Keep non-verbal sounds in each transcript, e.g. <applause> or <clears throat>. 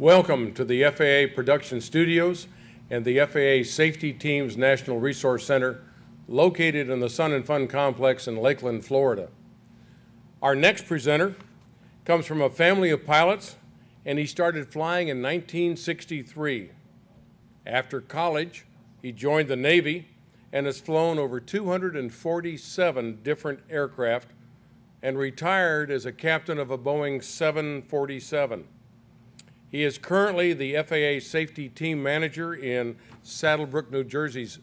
Welcome to the FAA Production Studios and the FAA Safety Team's National Resource Center located in the Sun and Fun Complex in Lakeland, Florida. Our next presenter comes from a family of pilots and he started flying in 1963. After college, he joined the Navy and has flown over 247 different aircraft and retired as a captain of a Boeing 747. He is currently the FAA Safety Team Manager in Saddle Brook, New Jersey's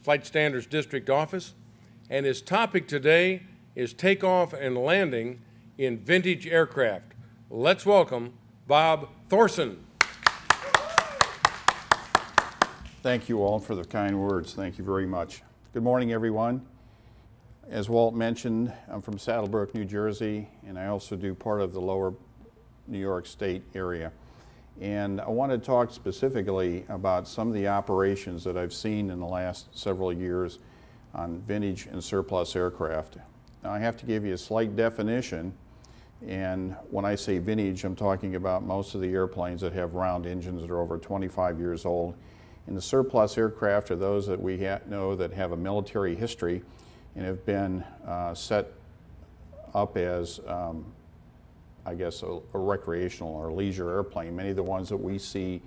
Flight Standards District Office, and his topic today is takeoff and landing in vintage aircraft. Let's welcome Bob Thorson. Thank you all for the kind words. Thank you very much. Good morning, everyone. As Walt mentioned, I'm from Saddle Brook, New Jersey, and I also do part of the lower New York State area. And I want to talk specifically about some of the operations that I've seen in the last several years on vintage and surplus aircraft. Now, I have to give you a slight definition. And when I say vintage, I'm talking about most of the airplanes that have round engines that are over 25 years old. And the surplus aircraft are those that we know that have a military history and have been uh, set up as um, I guess, a, a, recreational or leisure airplane, many of the ones that we see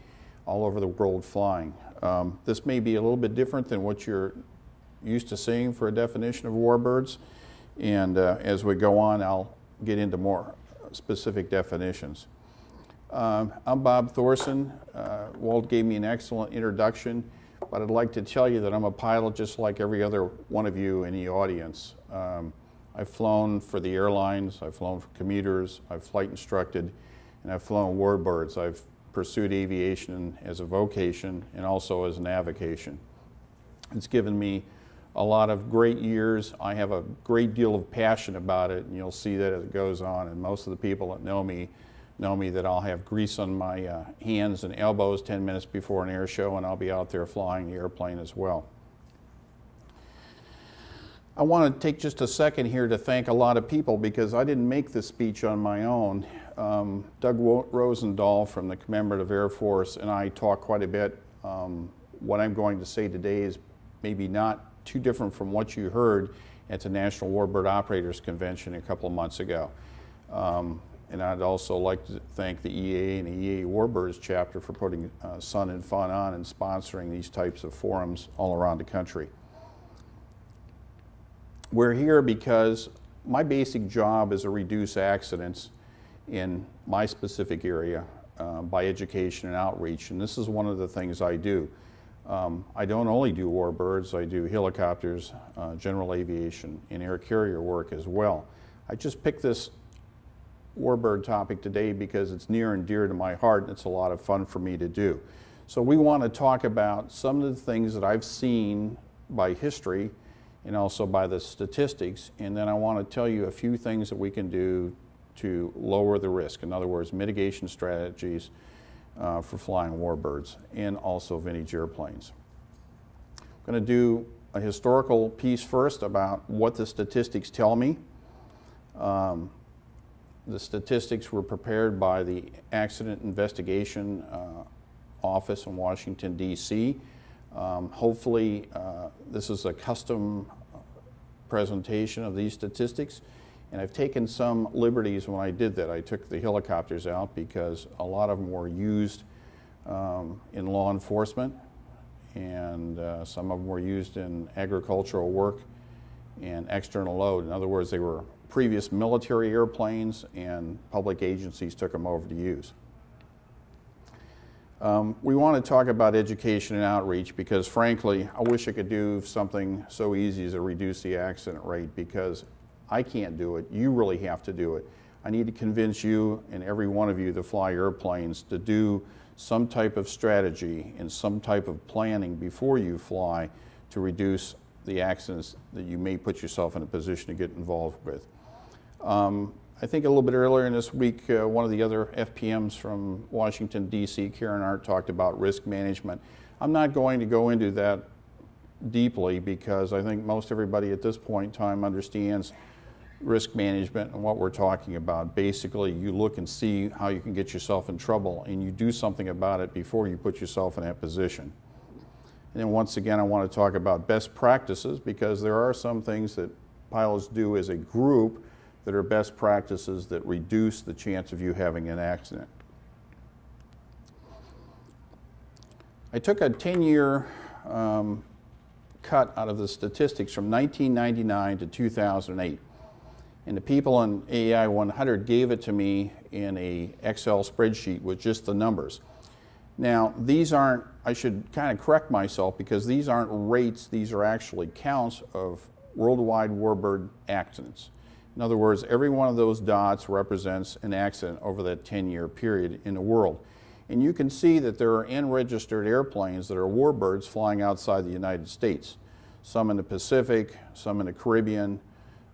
all over the world flying. Um, this may be a little bit different than what you're used to seeing for a definition of warbirds. And uh, as we go on, I'll get into more specific definitions. Um, I'm Bob Thorson. Uh, Walt gave me an excellent introduction, but I'd like to tell you that I'm a pilot just like every other one of you in the audience. Um, I've flown for the airlines, I've flown for commuters, I've flight instructed, and I've flown warbirds. I've pursued aviation as a vocation and also as an avocation. It's given me a lot of great years. I have a great deal of passion about it, and you'll see that as it goes on. And most of the people that know me know me that I'll have grease on my uh, hands and elbows 10 minutes before an air show, and I'll be out there flying the airplane as well. I want to take just a second here to thank a lot of people because I didn't make this speech on my own. Um, Doug Rozendaal from the Commemorative Air Force and I talked quite a bit. Um, what I'm going to say today is maybe not too different from what you heard at the National Warbird Operators Convention a couple of months ago. Um, and I'd also like to thank the EAA and the EAA Warbirds chapter for putting uh, Sun and Fun on and sponsoring these types of forums all around the country. We're here because my basic job is to reduce accidents in my specific area uh, by education and outreach, and this is one of the things I do. Um, I don't only do warbirds, I do helicopters, uh, general aviation, and air carrier work as well. I just picked this warbird topic today because it's near and dear to my heart and it's a lot of fun for me to do. So we want to talk about some of the things that I've seen by history and also by the statistics. And then I want to tell you a few things that we can do to lower the risk. In other words, mitigation strategies uh, for flying warbirds and also vintage airplanes. I'm going to do a historical piece first about what the statistics tell me. Um, the statistics were prepared by the Accident Investigation uh, Office in Washington, D.C. Um, hopefully, uh, this is a custom presentation of these statistics. And I've taken some liberties when I did that. I took the helicopters out because a lot of them were used um, in law enforcement, and uh, some of them were used in agricultural work and external load. In other words, they were previous military airplanes, and public agencies took them over to use. Um, we want to talk about education and outreach because frankly, I wish I could do something so easy as to reduce the accident rate because I can't do it. You really have to do it. I need to convince you and every one of you that fly airplanes to do some type of strategy and some type of planning before you fly to reduce the accidents that you may put yourself in a position to get involved with. Um, I think a little bit earlier in this week, uh, one of the other FPMs from Washington, D.C., Karen Art, talked about risk management. I'm not going to go into that deeply because I think most everybody at this point in time understands risk management and what we're talking about. Basically, you look and see how you can get yourself in trouble and you do something about it before you put yourself in that position. And then once again, I want to talk about best practices because there are some things that pilots do as a group that are best practices that reduce the chance of you having an accident. I took a 10 year um, cut out of the statistics from 1999 to 2008. And the people in AI 100 gave it to me in a Excel spreadsheet with just the numbers. Now, these aren't, I should kind of correct myself because these aren't rates, these are actually counts of worldwide warbird accidents. In other words, every one of those dots represents an accident over that 10 year period in the world. And you can see that there are unregistered airplanes that are warbirds flying outside the United States. Some in the Pacific, some in the Caribbean,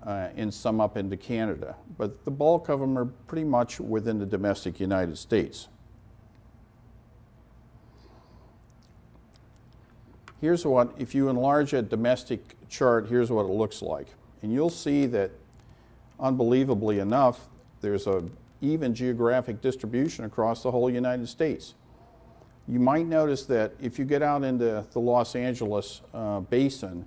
uh, and some up into Canada. But the bulk of them are pretty much within the domestic United States. Here's what, if you enlarge a domestic chart, here's what it looks like. And you'll see that, unbelievably enough, there's a even geographic distribution across the whole United States. You might notice that if you get out into the Los Angeles uh, basin,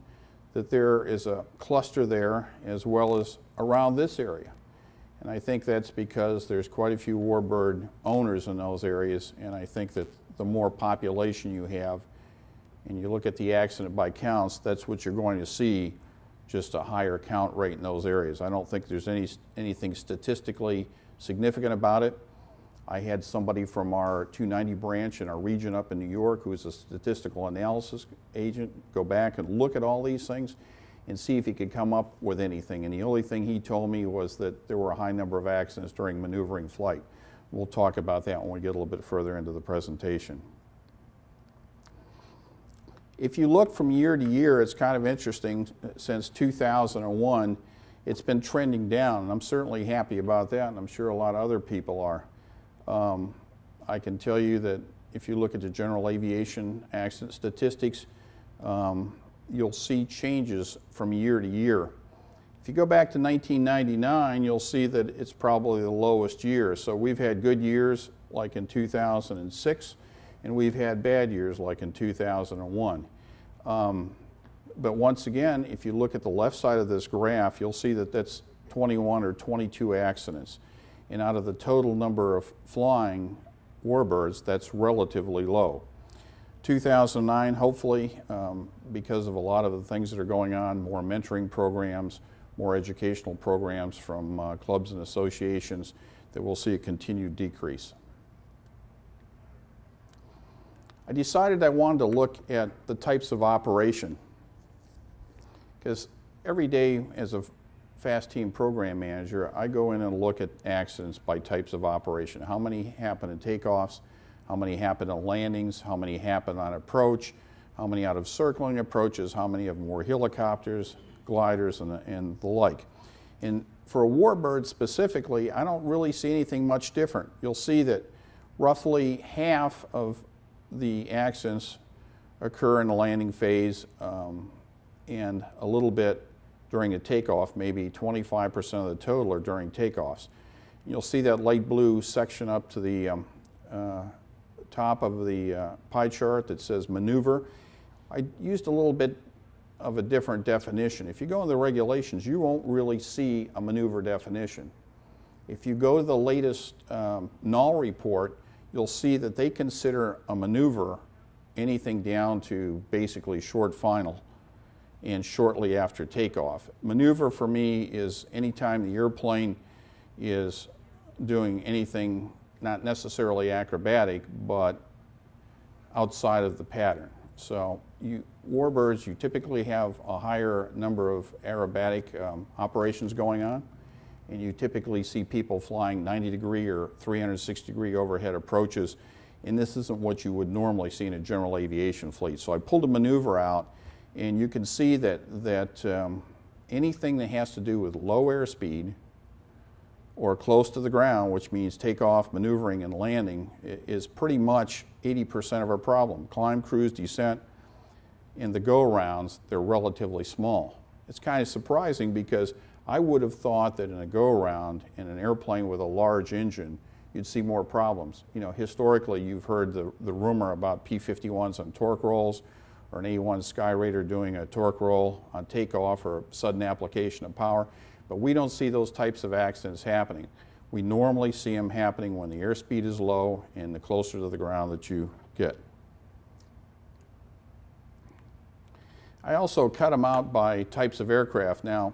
that there is a cluster there as well as around this area. And I think that's because there's quite a few warbird owners in those areas, and I think that the more population you have, and you look at the accident by counts, that's what you're going to see, just a higher count rate in those areas. I don't think there's any, anything statistically significant about it. I had somebody from our 290 branch in our region up in New York who is a statistical analysis agent go back and look at all these things and see if he could come up with anything. And the only thing he told me was that there were a high number of accidents during maneuvering flight. We'll talk about that when we get a little bit further into the presentation. If you look from year to year, it's kind of interesting. Since 2001, it's been trending down, and I'm certainly happy about that, and I'm sure a lot of other people are. Um, I can tell you that if you look at the general aviation accident statistics, um, you'll see changes from year to year. If you go back to 1999, you'll see that it's probably the lowest year. So we've had good years like in 2006, and we've had bad years like in 2001. Um, but once again, if you look at the left side of this graph, you'll see that that's 21 or 22 accidents. And out of the total number of flying warbirds, that's relatively low. 2009, hopefully, um, because of a lot of the things that are going on, more mentoring programs, more educational programs from uh, clubs and associations, that we'll see a continued decrease. I decided I wanted to look at the types of operation because every day as a FAASTeam program manager, I go in and look at accidents by types of operation. How many happen in takeoffs? How many happen in landings? How many happen on approach? How many out of circling approaches? How many of them were helicopters, gliders, and, and the like? And for a warbird specifically, I don't really see anything much different. You'll see that roughly half of the accidents occur in the landing phase. Um, and a little bit during a takeoff, maybe 25% of the total are during takeoffs. You'll see that light blue section up to the um, uh, top of the uh, pie chart that says maneuver. I used a little bit of a different definition. If you go in the regulations, you won't really see a maneuver definition. If you go to the latest um, Nall report, you'll see that they consider a maneuver anything down to basically short final and shortly after takeoff. Maneuver for me is anytime the airplane is doing anything not necessarily acrobatic, but outside of the pattern. So you, warbirds, you typically have a higher number of aerobatic um, operations going on, and you typically see people flying 90 degree or 360 degree overhead approaches, and this isn't what you would normally see in a general aviation fleet. So I pulled a maneuver out and you can see that, that um, anything that has to do with low airspeed or close to the ground, which means takeoff, maneuvering, and landing, is pretty much 80% of our problem. Climb, cruise, descent, and the go-arounds, they're relatively small. It's kind of surprising because I would have thought that in a go-around in an airplane with a large engine, you'd see more problems. You know, historically, you've heard the, the rumor about P-51s on torque rolls or an A-1 Skyraider doing a torque roll on takeoff or sudden application of power, but we don't see those types of accidents happening. We normally see them happening when the airspeed is low and the closer to the ground that you get. I also cut them out by types of aircraft. Now,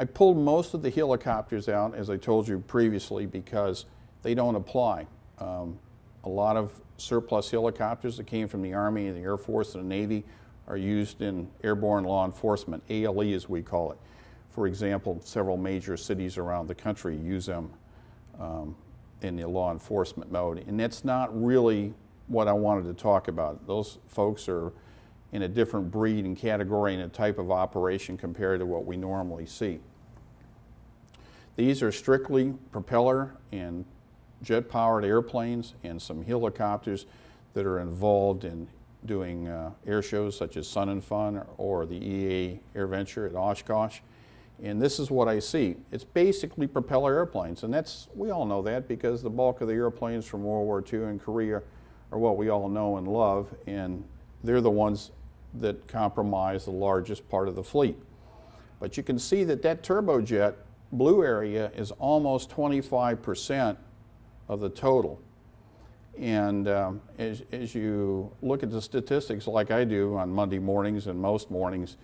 I pulled most of the helicopters out, as I told you previously, because they don't apply. Um, a lot of surplus helicopters that came from the Army and the Air Force and the Navy are used in airborne law enforcement, ALE as we call it. For example, several major cities around the country use them um, in the law enforcement mode. And that's not really what I wanted to talk about. Those folks are in a different breed and category and a type of operation compared to what we normally see. These are strictly propeller and jet-powered airplanes and some helicopters that are involved in doing uh, air shows such as Sun and Fun or the EAA AirVenture at Oshkosh. And this is what I see. It's basically propeller airplanes, and that's we all know that because the bulk of the airplanes from World War II and Korea are what we all know and love, and they're the ones that compromise the largest part of the fleet. But you can see that that turbojet blue area is almost 25 percent of the total. And um, as, as you look at the statistics like I do on Monday mornings and most mornings,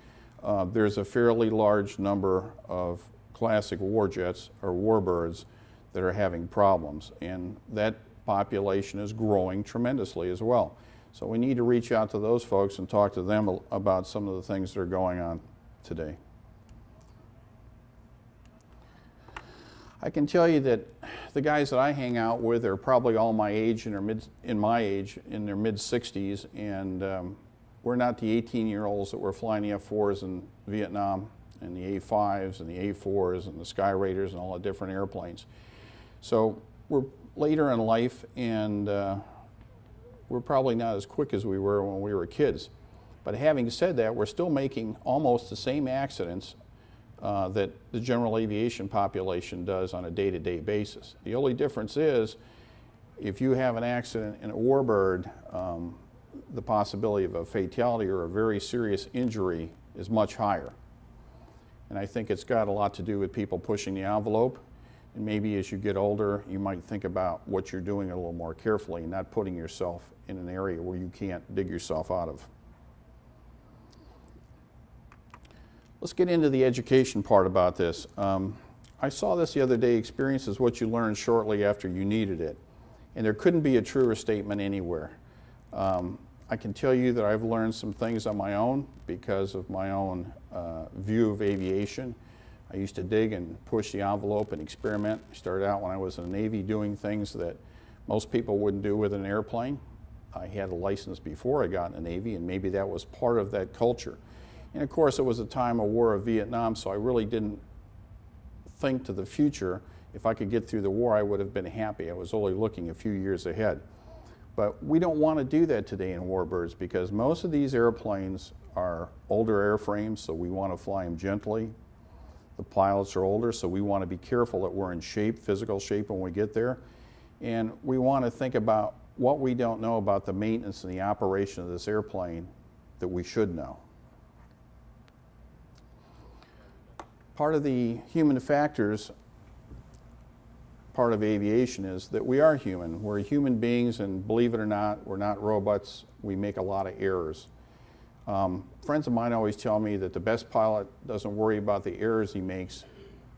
uh, there's a fairly large number of classic war jets or warbirds that are having problems. And that population is growing tremendously as well. So we need to reach out to those folks and talk to them about some of the things that are going on today. I can tell you that the guys that I hang out with are probably all my age and are mid, in my age, in their mid 60s, and um, we're not the 18 year olds that were flying the F4s in Vietnam and the A5s and the A4s and the Sky Raiders and all the different airplanes. So we're later in life and uh, we're probably not as quick as we were when we were kids. But having said that, we're still making almost the same accidents uh, that the general aviation population does on a day-to-day -day basis. The only difference is if you have an accident in a warbird, um, the possibility of a fatality or a very serious injury is much higher. And I think it's got a lot to do with people pushing the envelope. And maybe as you get older, you might think about what you're doing a little more carefully and not putting yourself in an area where you can't dig yourself out of. Let's get into the education part about this. Um, I saw this the other day, experience is what you learn shortly after you needed it. And there couldn't be a truer statement anywhere. Um, I can tell you that I've learned some things on my own because of my own uh, view of aviation. I used to dig and push the envelope and experiment. I started out when I was in the Navy doing things that most people wouldn't do with an airplane. I had a license before I got in the Navy, and maybe that was part of that culture. And of course, it was a time of War of Vietnam, so I really didn't think to the future. If I could get through the war, I would have been happy. I was only looking a few years ahead. But we don't want to do that today in warbirds because most of these airplanes are older airframes, so we want to fly them gently. The pilots are older, so we want to be careful that we're in shape, physical shape when we get there. And we want to think about what we don't know about the maintenance and the operation of this airplane that we should know. Part of the human factors, part of aviation is that we are human. We're human beings, and believe it or not, we're not robots. We make a lot of errors. Um, friends of mine always tell me that the best pilot doesn't worry about the errors he makes,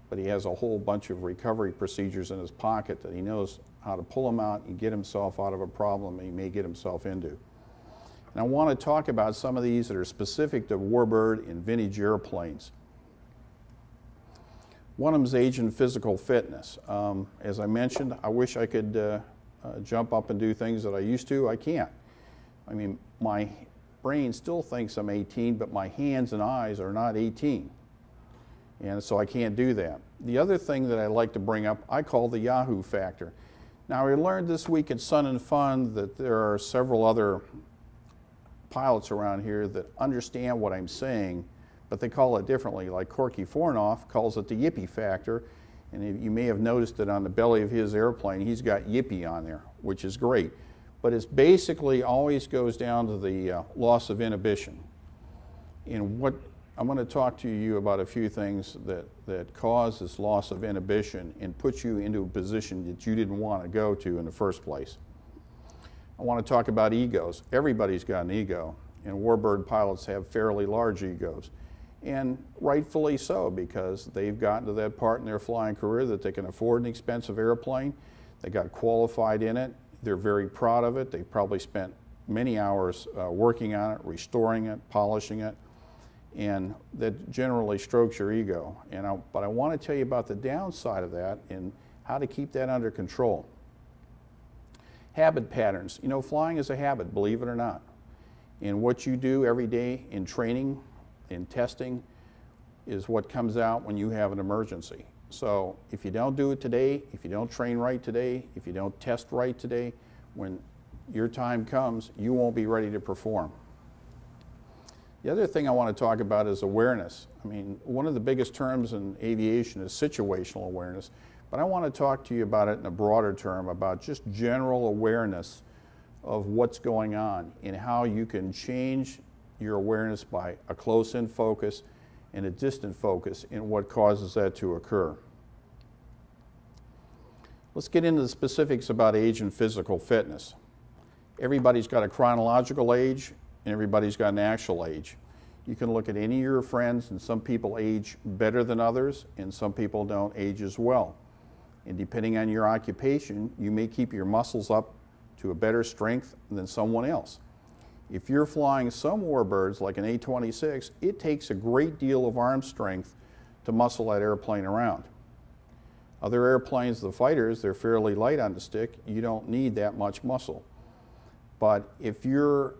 but he has a whole bunch of recovery procedures in his pocket that he knows how to pull them out and get himself out of a problem he may get himself into. And I want to talk about some of these that are specific to warbird and vintage airplanes. One of them is age and physical fitness. Um, as I mentioned, I wish I could uh, uh, jump up and do things that I used to. I can't. I mean, my brain still thinks I'm 18, but my hands and eyes are not 18. And so I can't do that. The other thing that I like to bring up, I call the Yahoo factor. Now, we learned this week at Sun and Fun that there are several other pilots around here that understand what I'm saying, but they call it differently. Like Corkey Fornof calls it the yippee factor, and you may have noticed that on the belly of his airplane, he's got yippee on there, which is great. But it basically always goes down to the uh, loss of inhibition. And what I'm going to talk to you about a few things that, that cause this loss of inhibition and put you into a position that you didn't want to go to in the first place. I want to talk about egos. Everybody's got an ego, and warbird pilots have fairly large egos and rightfully so because they've gotten to that part in their flying career that they can afford an expensive airplane. They got qualified in it. They're very proud of it. They've probably spent many hours uh, working on it, restoring it, polishing it, and that generally strokes your ego. And I, but I want to tell you about the downside of that and how to keep that under control. Habit patterns. You know, flying is a habit, believe it or not. And what you do every day in training in testing is what comes out when you have an emergency. So if you don't do it today, if you don't train right today, if you don't test right today, when your time comes, you won't be ready to perform. The other thing I want to talk about is awareness. I mean, one of the biggest terms in aviation is situational awareness, but I want to talk to you about it in a broader term about just general awareness of what's going on and how you can change your awareness by a close-in focus and a distant focus in what causes that to occur. Let's get into the specifics about age and physical fitness. Everybody's got a chronological age and everybody's got an actual age. You can look at any of your friends and some people age better than others and some people don't age as well. And depending on your occupation, you may keep your muscles up to a better strength than someone else. If you're flying some warbirds like an A-26, it takes a great deal of arm strength to muscle that airplane around. Other airplanes, the fighters, they're fairly light on the stick. You don't need that much muscle. But if you're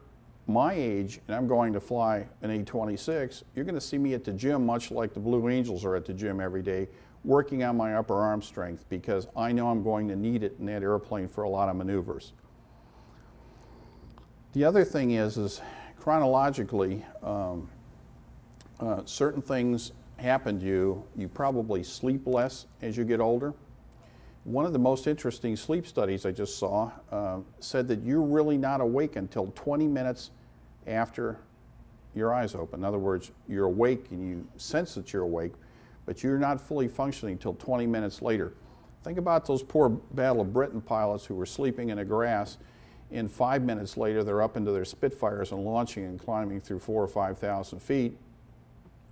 my age and I'm going to fly an A-26, you're going to see me at the gym much like the Blue Angels are at the gym every day, working on my upper arm strength because I know I'm going to need it in that airplane for a lot of maneuvers. The other thing is, is chronologically, um, uh, certain things happen to you. You probably sleep less as you get older. One of the most interesting sleep studies I just saw uh, said that you're really not awake until 20 minutes after your eyes open. In other words, you're awake and you sense that you're awake, but you're not fully functioning until 20 minutes later. Think about those poor Battle of Britain pilots who were sleeping in the grass in five minutes later, they're up into their Spitfires and launching and climbing through four or 5,000 feet,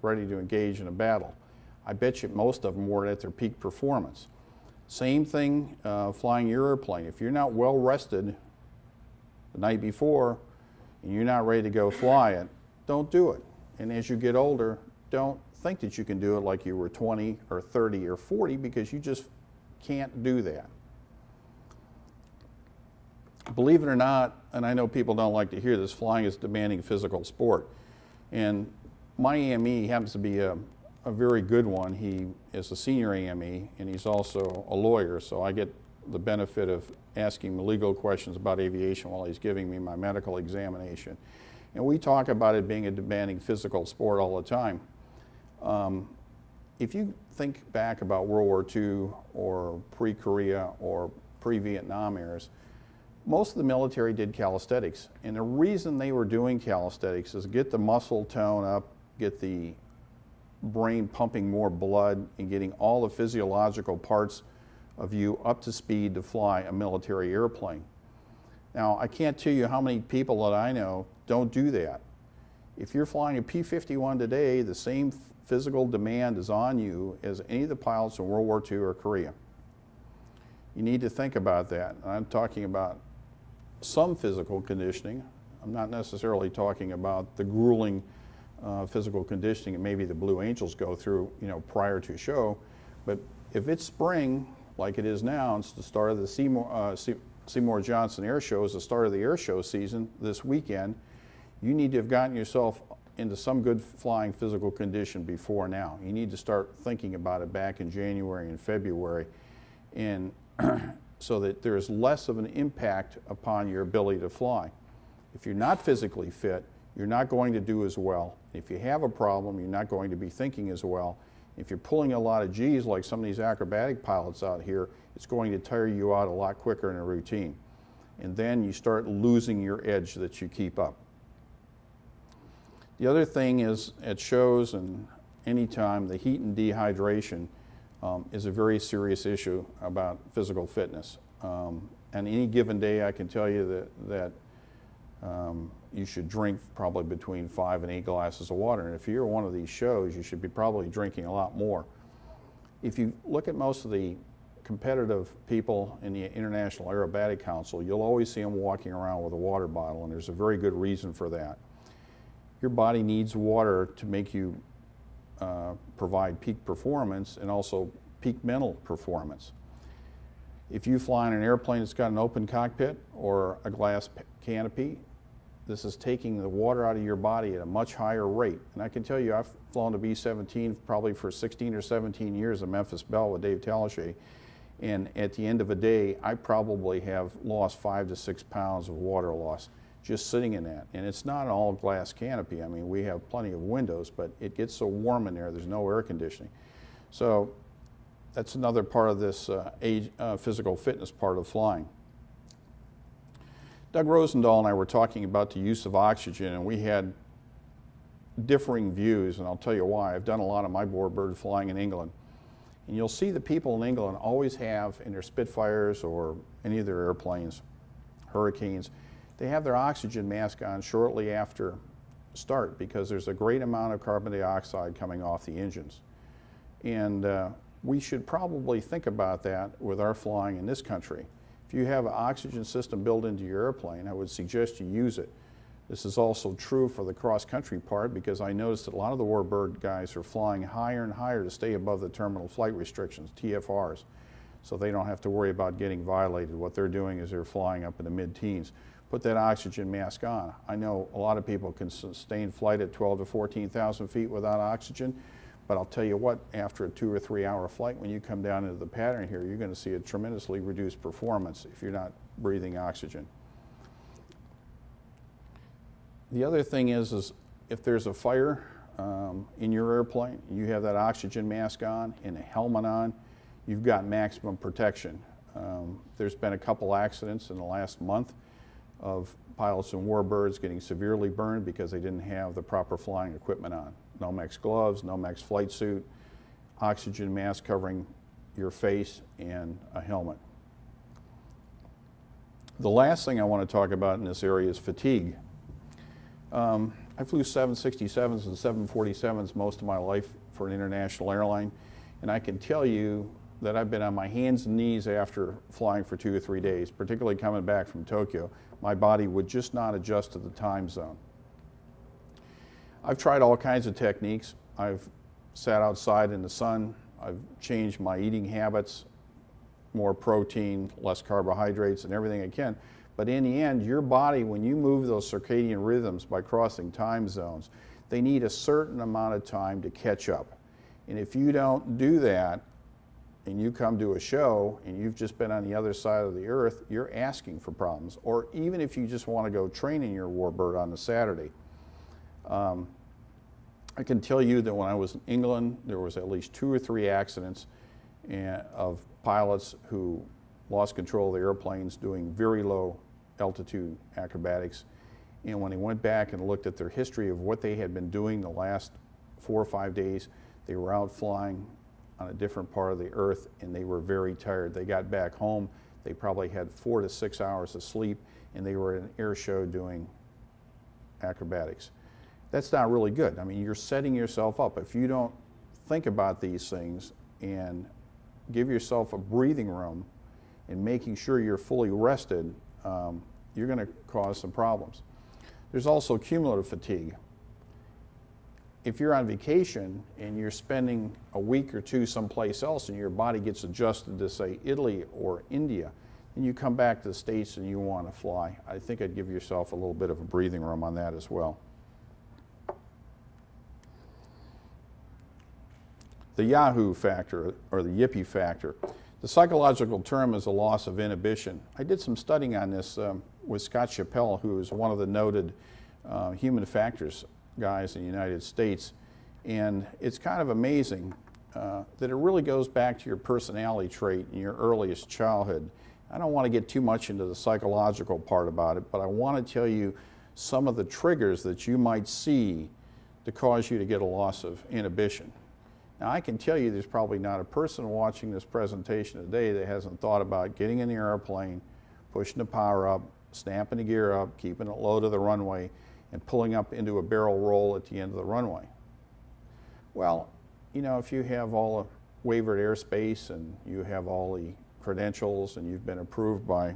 ready to engage in a battle. I bet you most of them were at their peak performance. Same thing uh, flying your airplane. If you're not well rested the night before and you're not ready to go fly it, don't do it. And as you get older, don't think that you can do it like you were 20 or 30 or 40 because you just can't do that believe it or not, and I know people don't like to hear this, flying is demanding physical sport. And my AME happens to be a, a very good one. He is a senior AME, and he's also a lawyer, so I get the benefit of asking legal questions about aviation while he's giving me my medical examination. And we talk about it being a demanding physical sport all the time. Um, if you think back about World War II or pre-Korea or pre-Vietnam eras, most of the military did calisthenics. And the reason they were doing calisthenics is get the muscle tone up, get the brain pumping more blood, and getting all the physiological parts of you up to speed to fly a military airplane. Now, I can't tell you how many people that I know don't do that. If you're flying a P-51 today, the same physical demand is on you as any of the pilots in World War II or Korea. You need to think about that. I'm talking about some physical conditioning. I'm not necessarily talking about the grueling uh, physical conditioning that maybe the Blue Angels go through, you know, prior to show. But if it's spring, like it is now, it's the start of the Seymour, uh, Seymour Johnson Air Show, is the start of the air show season this weekend, you need to have gotten yourself into some good flying physical condition before now. You need to start thinking about it back in January and February. And <clears throat> so that there's less of an impact upon your ability to fly. If you're not physically fit, you're not going to do as well. If you have a problem, you're not going to be thinking as well. If you're pulling a lot of G's like some of these acrobatic pilots out here, it's going to tire you out a lot quicker in a routine. And then you start losing your edge that you keep up. The other thing is at shows and anytime the heat and dehydration um, is a very serious issue about physical fitness. Um, and any given day, I can tell you that, that um, you should drink probably between five and eight glasses of water. And if you're one of these shows, you should be probably drinking a lot more. If you look at most of the competitive people in the International Aerobatic Council, you'll always see them walking around with a water bottle, and there's a very good reason for that. Your body needs water to make you uh, provide peak performance and also peak mental performance. If you fly in an airplane that's got an open cockpit or a glass canopy, this is taking the water out of your body at a much higher rate. And I can tell you, I've flown a B-17 probably for 16 or 17 years at Memphis Belle with Dave Tallichet. And at the end of a day, I probably have lost five to six pounds of water loss just sitting in that. And it's not an all glass canopy. I mean, we have plenty of windows, but it gets so warm in there, there's no air conditioning. So that's another part of this uh, age, uh, physical fitness part of flying. Doug Rozendaal and I were talking about the use of oxygen, and we had differing views, and I'll tell you why. I've done a lot of my warbird flying in England. And you'll see the people in England always have in their Spitfires or any of their airplanes, Hurricanes, they have their oxygen mask on shortly after start because there's a great amount of carbon dioxide coming off the engines. And uh, we should probably think about that with our flying in this country. If you have an oxygen system built into your airplane, I would suggest you use it. This is also true for the cross-country part because I noticed that a lot of the warbird guys are flying higher and higher to stay above the terminal flight restrictions, TFRs, so they don't have to worry about getting violated. What they're doing is they're flying up in the mid-teens put that oxygen mask on. I know a lot of people can sustain flight at 12 to 14,000 feet without oxygen, but I'll tell you what, after a two or three hour flight, when you come down into the pattern here, you're going to see a tremendously reduced performance if you're not breathing oxygen. The other thing is, is if there's a fire um, in your airplane, you have that oxygen mask on and a helmet on, you've got maximum protection. Um, there's been a couple accidents in the last month of pilots and warbirds getting severely burned because they didn't have the proper flying equipment on. Nomex gloves, Nomex flight suit, oxygen mask covering your face, and a helmet. The last thing I want to talk about in this area is fatigue. Um, I flew 767s and 747s most of my life for an international airline, and I can tell you that I've been on my hands and knees after flying for two or three days, particularly coming back from Tokyo. My body would just not adjust to the time zone. I've tried all kinds of techniques. I've sat outside in the sun. I've changed my eating habits, more protein, less carbohydrates, and everything I can. But in the end, your body, when you move those circadian rhythms by crossing time zones, they need a certain amount of time to catch up. And if you don't do that, and you come to a show and you've just been on the other side of the earth, you're asking for problems. Or even if you just want to go training your warbird on a Saturday. Um, I can tell you that when I was in England, there was at least two or three accidents eh, of pilots who lost control of the airplanes doing very low altitude acrobatics. And when they went back and looked at their history of what they had been doing the last four or five days, they were out flying on a different part of the earth and they were very tired. They got back home, they probably had four to six hours of sleep and they were at an air show doing acrobatics. That's not really good. I mean, you're setting yourself up. If you don't think about these things and give yourself a breathing room and making sure you're fully rested, um, you're going to cause some problems. There's also cumulative fatigue if you're on vacation and you're spending a week or two someplace else and your body gets adjusted to, say, Italy or India, and you come back to the States and you want to fly, I think I'd give yourself a little bit of a breathing room on that as well. The Yahoo factor, or the yippee factor. The psychological term is a loss of inhibition. I did some studying on this um, with Scott Chappell, who is one of the noted uh, human factors guys in the United States. And it's kind of amazing uh, that it really goes back to your personality trait in your earliest childhood. I don't want to get too much into the psychological part about it, but I want to tell you some of the triggers that you might see to cause you to get a loss of inhibition. Now, I can tell you there's probably not a person watching this presentation today that hasn't thought about getting in the airplane, pushing the power up, snapping the gear up, keeping it low to the runway, and pulling up into a barrel roll at the end of the runway. Well, you know, if you have all the waivered airspace and you have all the credentials and you've been approved by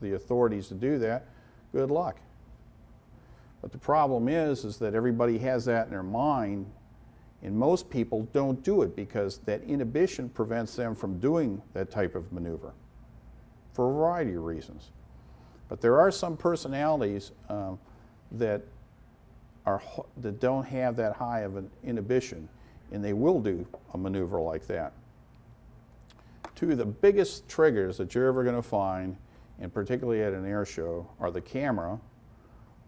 the authorities to do that, good luck. But the problem is, is that everybody has that in their mind and most people don't do it because that inhibition prevents them from doing that type of maneuver for a variety of reasons. But there are some personalities um, that, are, that don't have that high of an inhibition, and they will do a maneuver like that. Two of the biggest triggers that you're ever going to find, and particularly at an air show, are the camera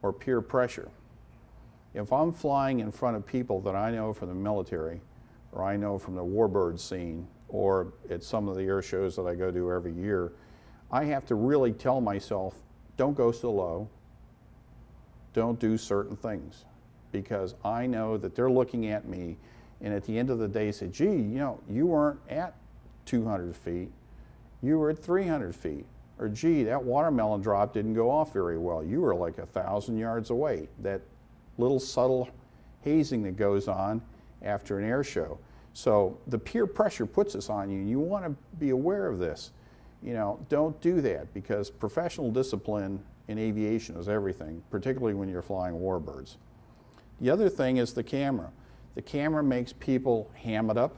or peer pressure. If I'm flying in front of people that I know from the military, or I know from the warbird scene, or at some of the air shows that I go to every year, I have to really tell myself, don't go so low, don't do certain things, because I know that they're looking at me, and at the end of the day say, gee, you know, you weren't at 200 feet, you were at 300 feet. Or gee, that watermelon drop didn't go off very well. You were like a thousand yards away. That little subtle hazing that goes on after an air show. So the peer pressure puts this on you, and you want to be aware of this. You know, don't do that because professional discipline in aviation is everything, particularly when you're flying warbirds. The other thing is the camera. The camera makes people ham it up,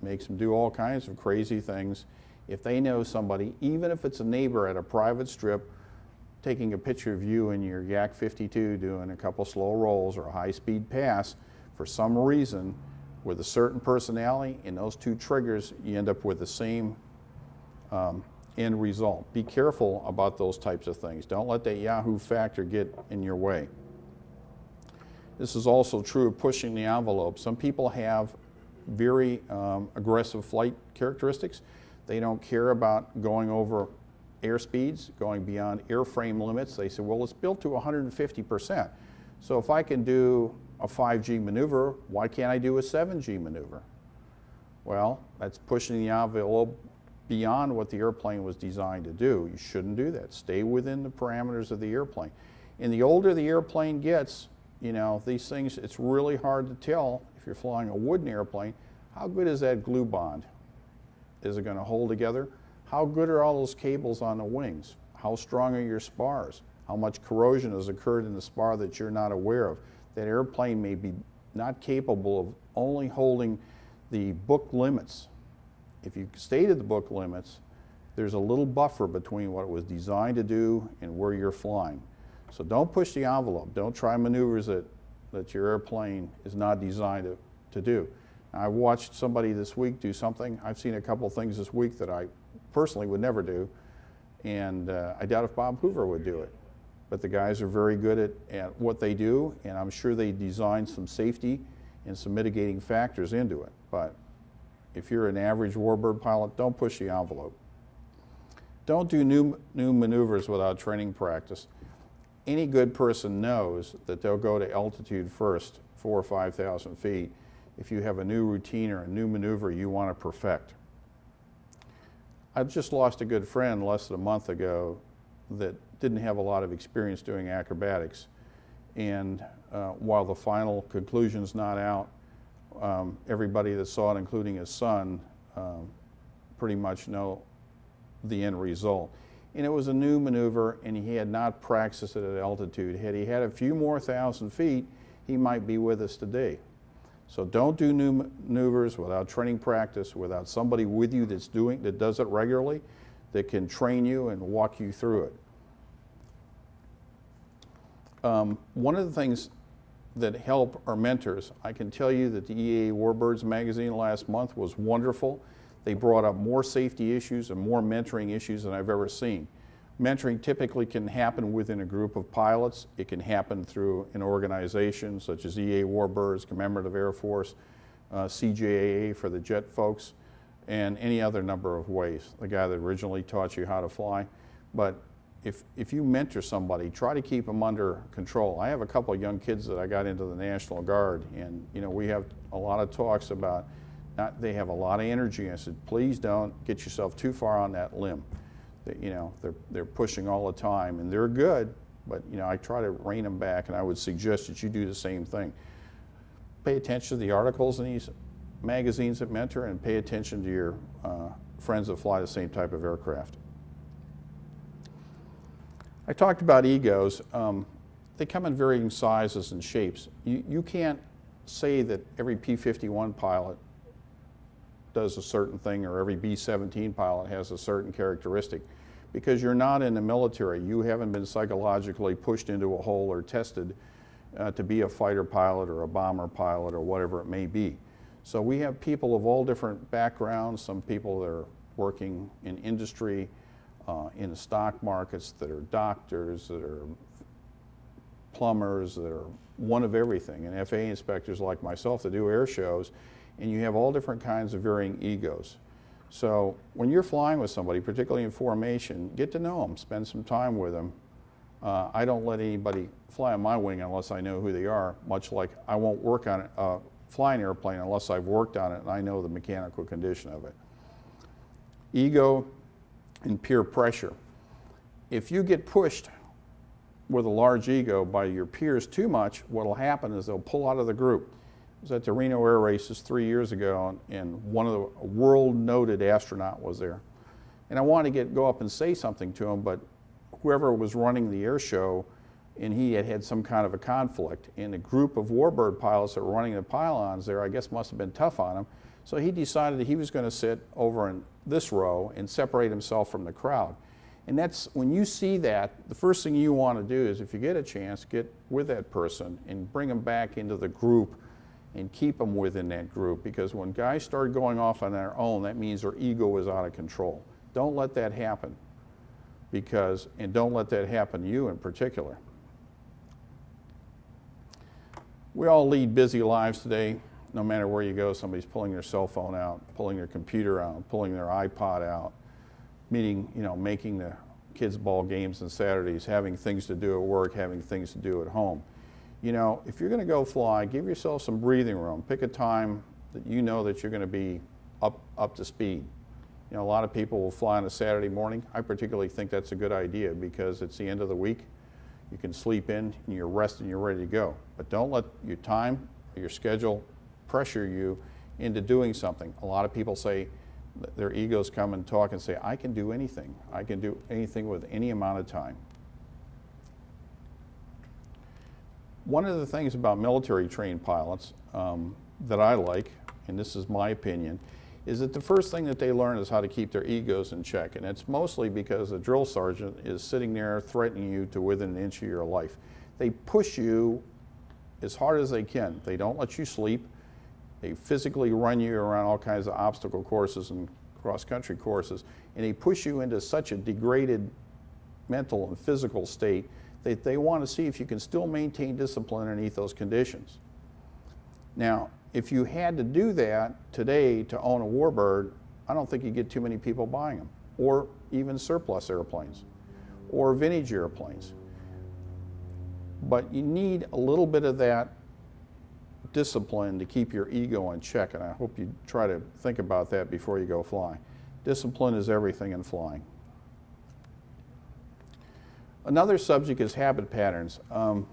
makes them do all kinds of crazy things. If they know somebody, even if it's a neighbor at a private strip taking a picture of you in your Yak 52 doing a couple slow rolls or a high speed pass for some reason with a certain personality and those two triggers, you end up with the same um, end result. Be careful about those types of things. Don't let that Yahoo factor get in your way. This is also true of pushing the envelope. Some people have very um, aggressive flight characteristics. They don't care about going over air speeds, going beyond airframe limits. They say, well, it's built to 150%. So if I can do a 5G maneuver, why can't I do a 7G maneuver? Well, that's pushing the envelope beyond what the airplane was designed to do. You shouldn't do that. Stay within the parameters of the airplane. And the older the airplane gets, you know, these things, it's really hard to tell if you're flying a wooden airplane, how good is that glue bond? Is it going to hold together? How good are all those cables on the wings? How strong are your spars? How much corrosion has occurred in the spar that you're not aware of? That airplane may be not capable of only holding the book limits. If you stay to the book limits, there's a little buffer between what it was designed to do and where you're flying. So don't push the envelope. Don't try maneuvers that, that your airplane is not designed to, to do. I watched somebody this week do something. I've seen a couple things this week that I personally would never do, and uh, I doubt if Bob Hoover would do it. But the guys are very good at, at what they do, and I'm sure they design some safety and some mitigating factors into it. But if you're an average warbird pilot, don't push the envelope. Don't do new, new maneuvers without training practice. Any good person knows that they'll go to altitude first, four or 5,000 feet, if you have a new routine or a new maneuver you want to perfect. I've just lost a good friend less than a month ago that didn't have a lot of experience doing acrobatics. And uh, while the final conclusion's not out, um, everybody that saw it, including his son, um, pretty much know the end result. And it was a new maneuver, and he had not practiced it at altitude. Had he had a few more thousand feet, he might be with us today. So don't do new maneuvers without training practice, without somebody with you that's doing that does it regularly, that can train you and walk you through it. Um, one of the things that help our mentors, I can tell you that the EAA Warbirds magazine last month was wonderful. They brought up more safety issues and more mentoring issues than I've ever seen. Mentoring typically can happen within a group of pilots. It can happen through an organization such as EAA Warbirds, Commemorative Air Force, uh, CJAA for the jet folks, and any other number of ways. The guy that originally taught you how to fly. But if, if you mentor somebody, try to keep them under control. I have a couple of young kids that I got into the National Guard, and you know we have a lot of talks about not, they have a lot of energy. I said, please don't get yourself too far on that limb. That, you know, they're, they're pushing all the time, and they're good, but you know, I try to rein them back, and I would suggest that you do the same thing. Pay attention to the articles in these magazines that mentor, and pay attention to your uh, friends that fly the same type of aircraft. I talked about egos. Um, they come in varying sizes and shapes. You, you can't say that every P-51 pilot does a certain thing or every B-17 pilot has a certain characteristic because you're not in the military. You haven't been psychologically pushed into a hole or tested uh, to be a fighter pilot or a bomber pilot or whatever it may be. So we have people of all different backgrounds, some people that are working in industry, uh, in the stock markets that are doctors, that are plumbers, that are one of everything, and FAA inspectors like myself that do air shows, and you have all different kinds of varying egos. So when you're flying with somebody, particularly in formation, get to know them, spend some time with them. Uh, I don't let anybody fly on my wing unless I know who they are, much like I won't work on a uh, flying airplane unless I've worked on it and I know the mechanical condition of it. Ego and peer pressure. If you get pushed with a large ego by your peers too much, what will happen is they'll pull out of the group. I was at the Reno Air Races three years ago, and one of the world-noted astronaut was there. And I wanted to get, go up and say something to him, but whoever was running the air show, and he had had some kind of a conflict. And a group of Warbird pilots that were running the pylons there, I guess must have been tough on him. So he decided that he was going to sit over in this row and separate himself from the crowd. And that's when you see that, the first thing you want to do is if you get a chance, get with that person and bring them back into the group and keep them within that group because when guys start going off on their own, that means their ego is out of control. Don't let that happen because, and don't let that happen to you in particular. We all lead busy lives today no matter where you go, somebody's pulling their cell phone out, pulling their computer out, pulling their iPod out, meaning, you know, making the kids' ball games on Saturdays, having things to do at work, having things to do at home. You know, if you're going to go fly, give yourself some breathing room. Pick a time that you know that you're going to be up, up to speed. You know, a lot of people will fly on a Saturday morning. I particularly think that's a good idea because it's the end of the week. You can sleep in and you're rested and you're ready to go. But don't let your time, or your schedule pressure you into doing something. A lot of people say, their egos come and talk and say, I can do anything. I can do anything with any amount of time. One of the things about military trained pilots um, that I like, and this is my opinion, is that the first thing that they learn is how to keep their egos in check. And it's mostly because a drill sergeant is sitting there threatening you to within an inch of your life. They push you as hard as they can. They don't let you sleep. They physically run you around all kinds of obstacle courses and cross-country courses, and they push you into such a degraded mental and physical state that they want to see if you can still maintain discipline underneath those conditions. Now, if you had to do that today to own a Warbird, I don't think you'd get too many people buying them, or even surplus airplanes, or vintage airplanes. But you need a little bit of that discipline to keep your ego in check, and I hope you try to think about that before you go flying. Discipline is everything in flying. Another subject is habit patterns. Um,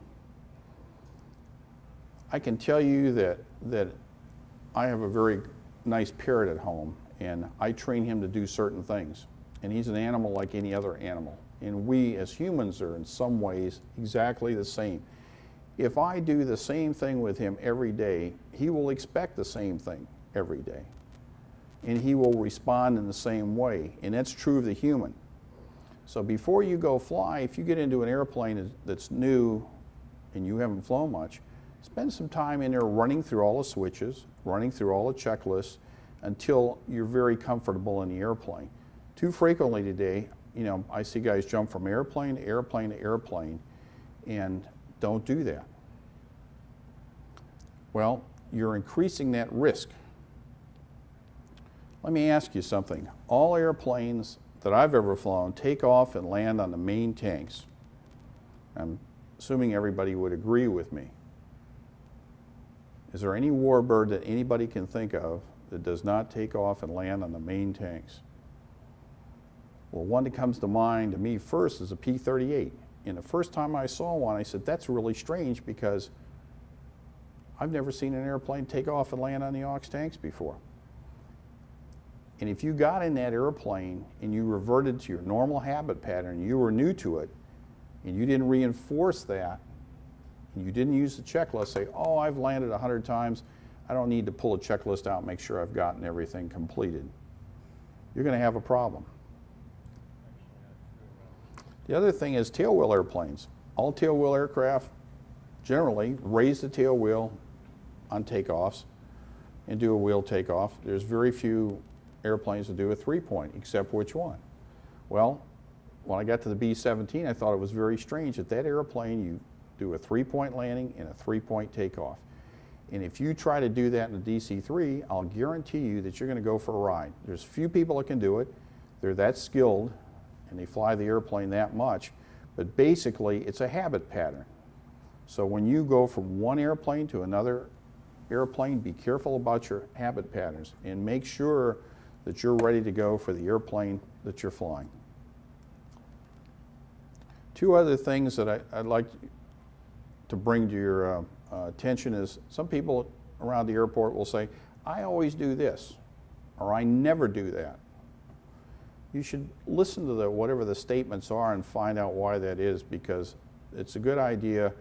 I can tell you that, that I have a very nice parrot at home, and I train him to do certain things. And he's an animal like any other animal. And we as humans are in some ways exactly the same if I do the same thing with him every day, he will expect the same thing every day. And he will respond in the same way. And that's true of the human. So before you go fly, if you get into an airplane that's new and you haven't flown much, spend some time in there running through all the switches, running through all the checklists until you're very comfortable in the airplane. Too frequently today, you know, I see guys jump from airplane to airplane to airplane, and don't do that. Well, you're increasing that risk. Let me ask you something. All airplanes that I've ever flown take off and land on the main tanks. I'm assuming everybody would agree with me. Is there any warbird that anybody can think of that does not take off and land on the main tanks? Well, one that comes to mind to me first is a P-38. And the first time I saw one, I said, that's really strange because I've never seen an airplane take off and land on the aux tanks before. And if you got in that airplane and you reverted to your normal habit pattern, you were new to it, and you didn't reinforce that, you didn't use the checklist, say, oh, I've landed 100 times, I don't need to pull a checklist out and make sure I've gotten everything completed. You're going to have a problem. The other thing is tailwheel airplanes. All tailwheel aircraft generally raise the tail wheel on takeoffs and do a wheel takeoff. There's very few airplanes that do a three-point, except which one? Well, when I got to the B-17, I thought it was very strange that that airplane, you do a three-point landing and a three-point takeoff. And if you try to do that in a DC-3, I'll guarantee you that you're going to go for a ride. There's few people that can do it. They're that skilled, and they fly the airplane that much. But basically, it's a habit pattern. So when you go from one airplane to another airplane, be careful about your habit patterns and make sure that you're ready to go for the airplane that you're flying. Two other things that I, would like to bring to your uh, uh, attention is some people around the airport will say, I always do this, or I never do that. You should listen to the, whatever the statements are and find out why that is because it's a good idea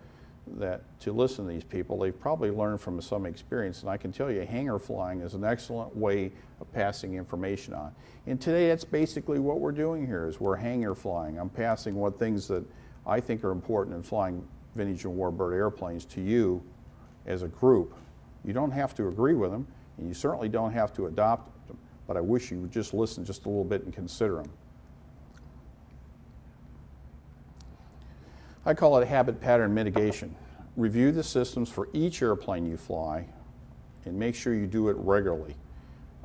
that to listen to these people, they've probably learned from some experience. And I can tell you, hangar flying is an excellent way of passing information on. And today, that's basically what we're doing here is we're hangar flying. I'm passing what things that I think are important in flying vintage and warbird airplanes to you as a group. You don't have to agree with them, and you certainly don't have to adopt but I wish you would just listen just a little bit and consider them. I call it habit pattern mitigation. Review the systems for each airplane you fly and make sure you do it regularly.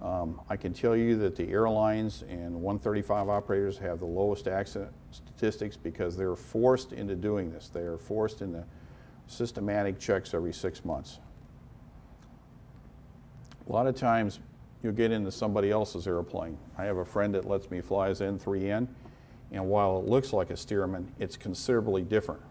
Um, I can tell you that the airlines and 135 operators have the lowest accident statistics because they're forced into doing this. They are forced into systematic checks every six months. A lot of times you'll get into somebody else's airplane. I have a friend that lets me fly his N3N and while it looks like a Stearman, it's considerably different.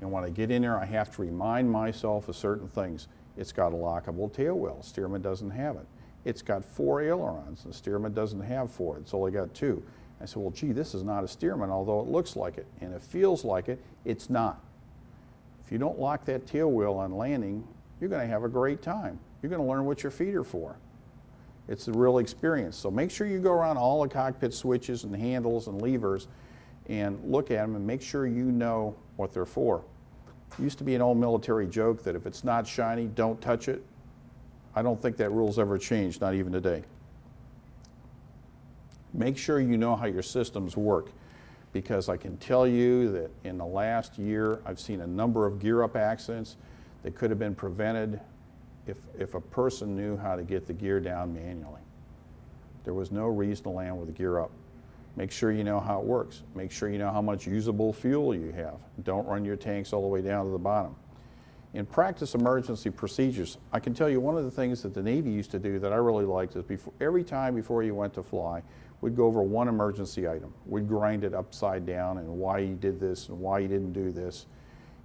And when I get in there, I have to remind myself of certain things. It's got a lockable tail wheel. Stearman doesn't have it. It's got four ailerons. The Stearman doesn't have four. It's only got two. I said, well, gee, this is not a Stearman, although it looks like it. And it feels like it. It's not. If you don't lock that tail wheel on landing, you're going to have a great time. You're going to learn what your feet are for. It's a real experience. So make sure you go around all the cockpit switches and handles and levers and look at them and make sure you know what they're for. It used to be an old military joke that if it's not shiny, don't touch it. I don't think that rule's ever changed, not even today. Make sure you know how your systems work because I can tell you that in the last year I've seen a number of gear up accidents that could have been prevented if, if a person knew how to get the gear down manually. There was no reason to land with the gear up. Make sure you know how it works. Make sure you know how much usable fuel you have. Don't run your tanks all the way down to the bottom. In practice emergency procedures, I can tell you one of the things that the Navy used to do that I really liked is before, every time before you went to fly, we'd go over one emergency item. We'd grind it upside down and why you did this and why you didn't do this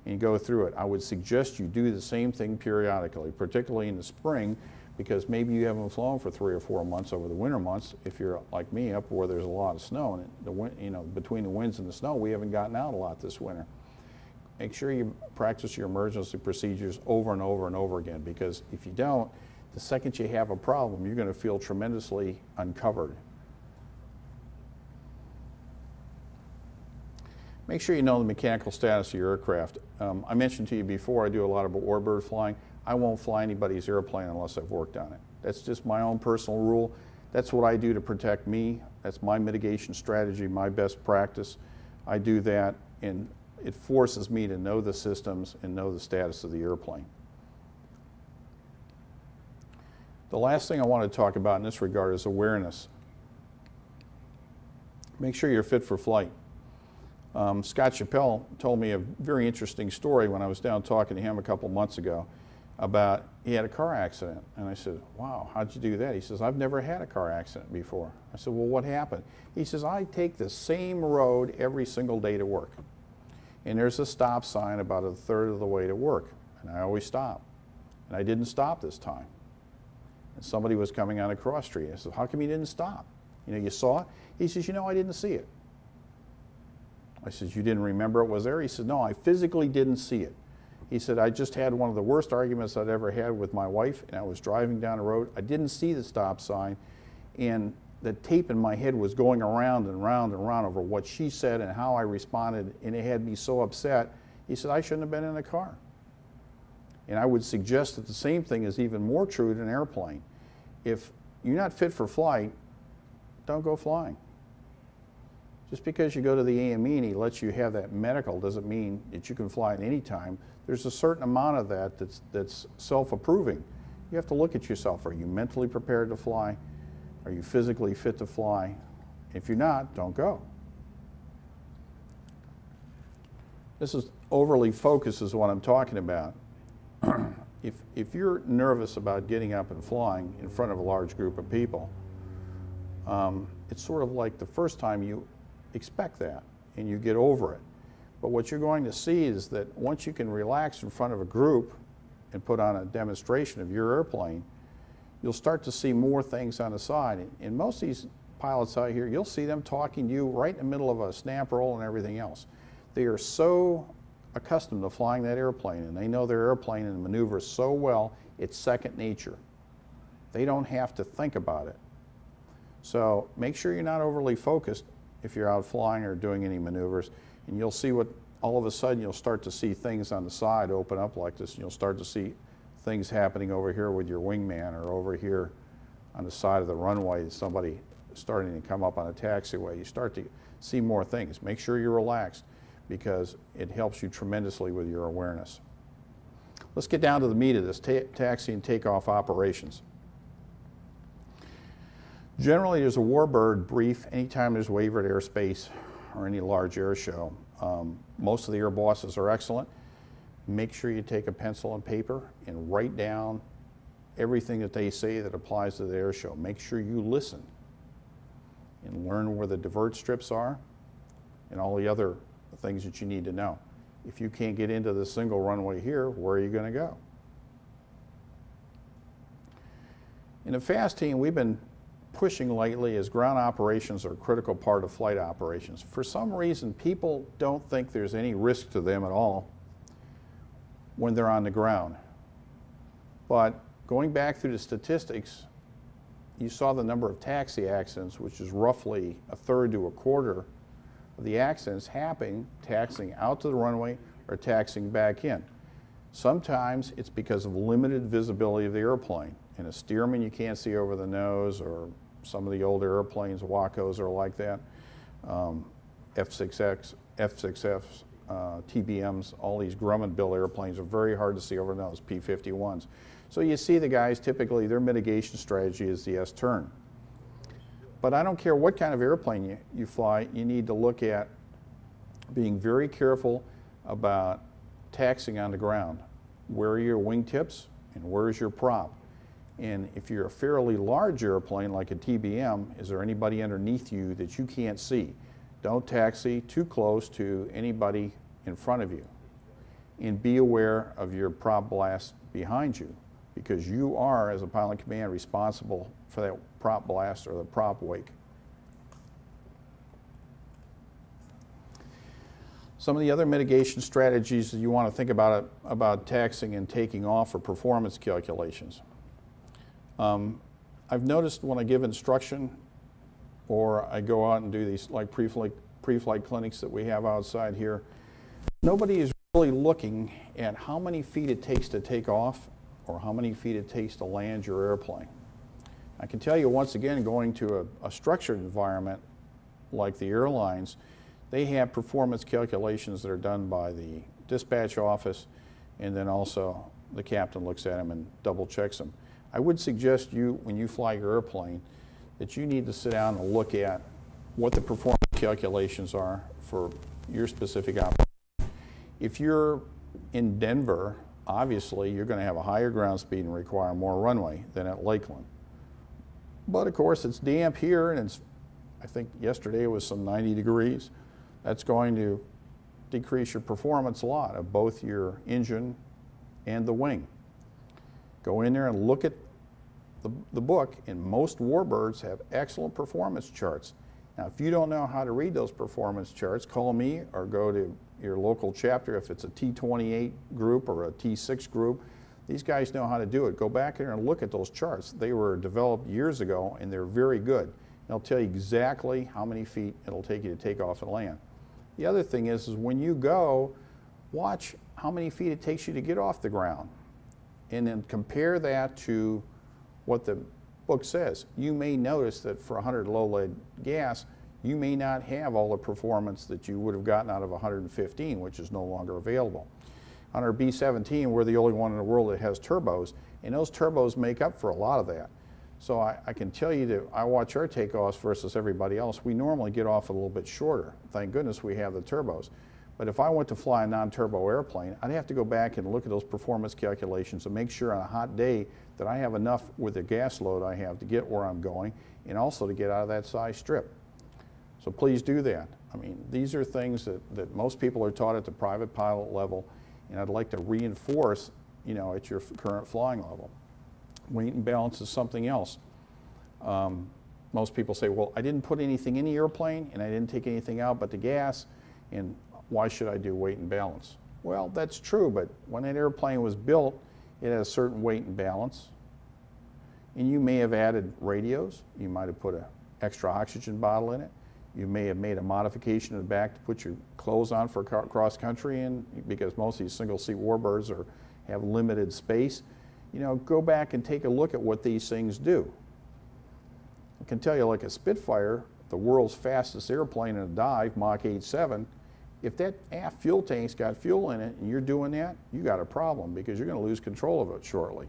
and go through it. I would suggest you do the same thing periodically, particularly in the spring, because maybe you haven't flown for three or four months over the winter months. If you're like me, up where there's a lot of snow, and the you know between the winds and the snow, we haven't gotten out a lot this winter. Make sure you practice your emergency procedures over and over and over again, because if you don't, the second you have a problem, you're going to feel tremendously uncovered Make sure you know the mechanical status of your aircraft. Um, I mentioned to you before, I do a lot of warbird flying. I won't fly anybody's airplane unless I've worked on it. That's just my own personal rule. That's what I do to protect me. That's my mitigation strategy, my best practice. I do that, and it forces me to know the systems and know the status of the airplane. The last thing I want to talk about in this regard is awareness. Make sure you're fit for flight. Um, Scott Chappell told me a very interesting story when I was down talking to him a couple months ago about he had a car accident. And I said, Wow, how'd you do that? He says, I've never had a car accident before. I said, Well, what happened? He says, I take the same road every single day to work. And there's a stop sign about a third of the way to work. And I always stop. And I didn't stop this time. And somebody was coming on a cross street. I said, How come you didn't stop? You know, you saw it? He says, You know, I didn't see it. I said, You didn't remember it was there? He said, No, I physically didn't see it. He said, I just had one of the worst arguments I'd ever had with my wife, and I was driving down the road. I didn't see the stop sign, and the tape in my head was going around and round and round over what she said and how I responded, and it had me so upset. He said, I shouldn't have been in the car. And I would suggest that the same thing is even more true in an airplane. If you're not fit for flight, don't go flying. Just because you go to the AME and he lets you have that medical doesn't mean that you can fly at any time. There's a certain amount of that that's, that's self-approving. You have to look at yourself. Are you mentally prepared to fly? Are you physically fit to fly? If you're not, don't go. This is overly focused is what I'm talking about. <clears throat> if, if you're nervous about getting up and flying in front of a large group of people, um, it's sort of like the first time you expect that and you get over it. But what you're going to see is that once you can relax in front of a group and put on a demonstration of your airplane, you'll start to see more things on the side. And most of these pilots out here, you'll see them talking to you right in the middle of a snap roll and everything else. They are so accustomed to flying that airplane and they know their airplane and maneuvers so well, it's second nature. They don't have to think about it. So make sure you're not overly focused if you're out flying or doing any maneuvers. And you'll see what, all of a sudden, you'll start to see things on the side open up like this. And you'll start to see things happening over here with your wingman or over here on the side of the runway, somebody starting to come up on a taxiway. You start to see more things. Make sure you're relaxed because it helps you tremendously with your awareness. Let's get down to the meat of this, ta taxi and takeoff operations. Generally, there's a warbird brief anytime there's wavered airspace or any large air show. Um, most of the air bosses are excellent. Make sure you take a pencil and paper and write down everything that they say that applies to the air show. Make sure you listen and learn where the divert strips are and all the other things that you need to know. If you can't get into the single runway here, where are you going to go? In a FAASTeam, we've been pushing lately is ground operations are a critical part of flight operations. For some reason, people don't think there's any risk to them at all when they're on the ground. But going back through the statistics, you saw the number of taxi accidents, which is roughly a third to a quarter of the accidents happening taxiing out to the runway or taxiing back in. Sometimes it's because of limited visibility of the airplane. In a Stearman, you can't see over the nose, or some of the older airplanes, Wacos are like that. Um, F6X, F6Fs, uh, TBMs, all these Grumman built airplanes are very hard to see over those P-51s. So you see the guys, typically their mitigation strategy is the S-turn. But I don't care what kind of airplane you, you fly, you need to look at being very careful about taxing on the ground. Where are your wingtips and where is your prop? And if you're a fairly large airplane like a TBM, is there anybody underneath you that you can't see? Don't taxi too close to anybody in front of you. And be aware of your prop blast behind you because you are, as a pilot command, responsible for that prop blast or the prop wake. Some of the other mitigation strategies that you want to think about about taxing and taking off are performance calculations. Um, I've noticed when I give instruction or I go out and do these like pre-flight, pre-flight clinics that we have outside here, nobody is really looking at how many feet it takes to take off or how many feet it takes to land your airplane. I can tell you once again, going to a, a structured environment like the airlines, they have performance calculations that are done by the dispatch office, and then also the captain looks at them and double checks them. I would suggest you, when you fly your airplane, that you need to sit down and look at what the performance calculations are for your specific operation. If you're in Denver, obviously you're going to have a higher ground speed and require more runway than at Lakeland. But of course, it's damp here, and it's, I think yesterday it was some 90 degrees. That's going to decrease your performance a lot of both your engine and the wing. Go in there and look at the, the book, and most warbirds have excellent performance charts. Now, if you don't know how to read those performance charts, call me or go to your local chapter if it's a T28 group or a T6 group. These guys know how to do it. Go back there and look at those charts. They were developed years ago and they're very good. They'll tell you exactly how many feet it'll take you to take off and land. The other thing is, is when you go, watch how many feet it takes you to get off the ground and then compare that to what the book says. You may notice that for 100 low lead gas, you may not have all the performance that you would have gotten out of 115, which is no longer available. On our B-17, we're the only one in the world that has turbos, and those turbos make up for a lot of that. So I, I, can tell you that I watch our takeoffs versus everybody else. We normally get off a little bit shorter. Thank goodness we have the turbos. But if I went to fly a non-turbo airplane, I'd have to go back and look at those performance calculations and make sure on a hot day that I have enough with the gas load I have to get where I'm going and also to get out of that size strip. So please do that. I mean, these are things that, that most people are taught at the private pilot level and I'd like to reinforce, you know, at your current flying level. Weight and balance is something else. Um, most people say, well, I didn't put anything in the airplane and I didn't take anything out but the gas and why should I do weight and balance? Well, that's true, but when that airplane was built, it had a certain weight and balance. And you may have added radios. You might have put an extra oxygen bottle in it. You may have made a modification in the back to put your clothes on for cross country and because most of these single seat warbirds are, have limited space. You know, go back and take a look at what these things do. I can tell you like a Spitfire, the world's fastest airplane in a dive, Mach 87, if that aft fuel tank's got fuel in it and you're doing that, you got a problem because you're going to lose control of it shortly.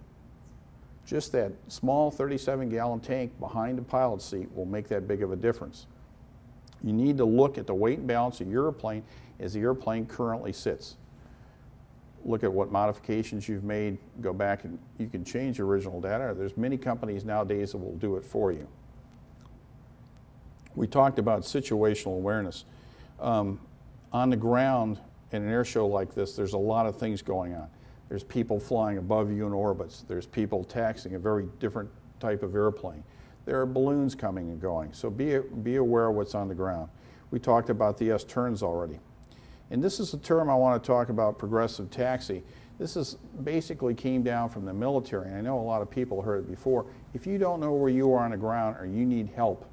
Just that small 37 gallon tank behind the pilot seat will make that big of a difference. You need to look at the weight and balance of your airplane as the airplane currently sits. Look at what modifications you've made, go back and you can change original data. There's many companies nowadays that will do it for you. We talked about situational awareness. Um, on the ground in an air show like this, there's a lot of things going on. There's people flying above you in orbits. There's people taxiing a very different type of airplane. There are balloons coming and going. So be, be aware of what's on the ground. We talked about the S-turns already. And this is a term I want to talk about, progressive taxi. This is basically came down from the military, and I know a lot of people heard it before. If you don't know where you are on the ground or you need help,